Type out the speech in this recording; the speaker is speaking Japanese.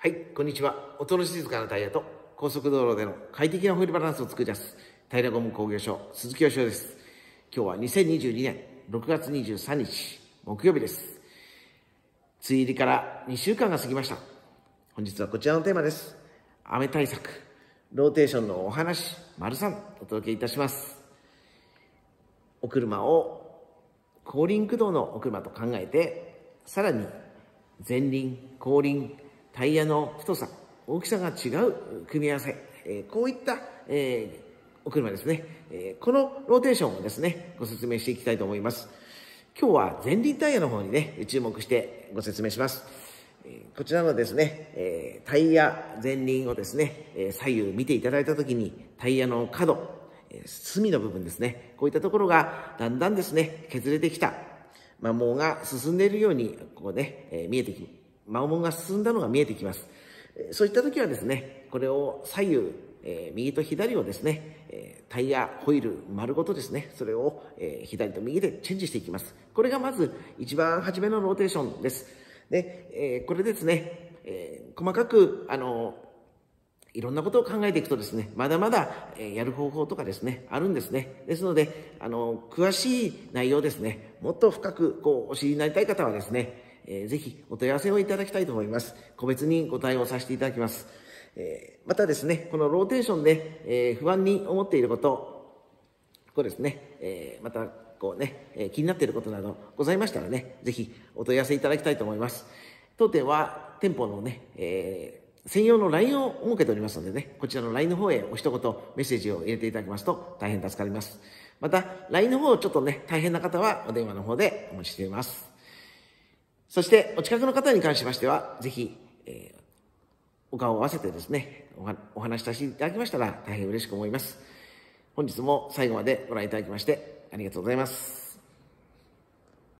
はい、こんにちは。音の静かなタイヤと高速道路での快適なホイールバランスを作り出す平ゴム工業所鈴木義雄です。今日は2022年6月23日木曜日です。梅雨入りから2週間が過ぎました。本日はこちらのテーマです。雨対策、ローテーションのお話、丸3お届けいたします。お車を後輪駆動のお車と考えて、さらに前輪、後輪、タイヤの太さ、大きさが違う組み合わせ、えーこういった、えーお車ですね、えーこのローテーションをですね、ご説明していきたいと思います。今日は前輪タイヤの方にね、注目してご説明します。えこちらのですね、えータイヤ前輪をですね、えー左右見ていただいたときに、タイヤの角、えー隅の部分ですね、こういったところがだんだんですね、削れてきた。摩耗が進んでいるように、ここね、えー見えてき、摩耗が進んだのが見えてきます。そういった時はですね、これを左右、えー右と左をですね、えータイヤ、ホイール丸ごとですね、それを、えー左と右でチェンジしていきます。これがまず一番初めのローテーションです。で、えこれですね、え細かく、あのいろんなことを考えていくとですね、まだまだえやる方法とかですね、あるんですね。ですので、あの、詳しい内容ですね、もっと深くこうお知りになりたい方はですね、えーぜひお問い合わせをいただきたいと思います。個別にご対応させていただきます。えーまたですね、このローテーションで、えー不安に思っていること、こうですね、えーまたこうね、え気になっていることなどございましたらね、ぜひお問い合わせいただきたいと思います。当店は店舗のね、え専用の LINE を設けておりますのでね、こちらの LINE の方へお一言メッセージを入れていただきますと大変助かります。また、LINE の方ちょっとね、大変な方はお電話の方でお待ちしています。そして、お近くの方に関しましては、ぜひ、えーお顔を合わせてですね、おお話しさせていただきましたら大変嬉しく思います。本日も最後までご覧いただきましてありがとうございます。